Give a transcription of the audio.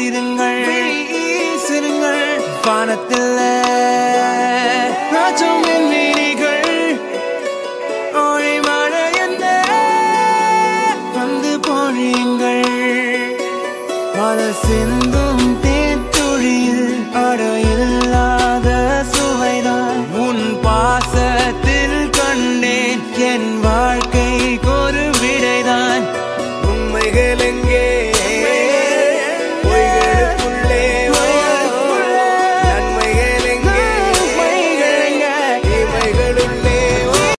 சிறுங்கள். சிறுங்கள். வானத்தில் ராஜம் மீனிகள் ஒளி மழை என்ன வந்து பொழியுங்கள். பல சிந்தும் தேத்துழியில் அட இல்லாத சுவைதான். உன் பாசத்தில் கண்டேன் என் வாழ்க்கைக்கு ஒரு விடைதான். உண்மைகள் எங்க